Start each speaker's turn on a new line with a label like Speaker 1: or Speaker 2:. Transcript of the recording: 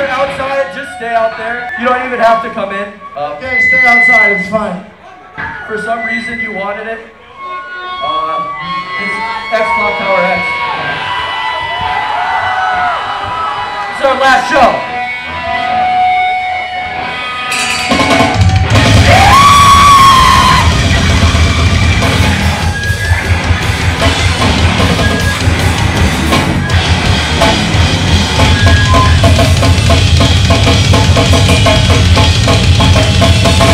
Speaker 1: you're outside, just stay out there. You don't even have to come in. Uh,
Speaker 2: Okay, stay outside. It's fine.
Speaker 1: for some reason, you wanted it. Uh, it's X Clock Tower X. It's our last show.
Speaker 3: ハハハハ!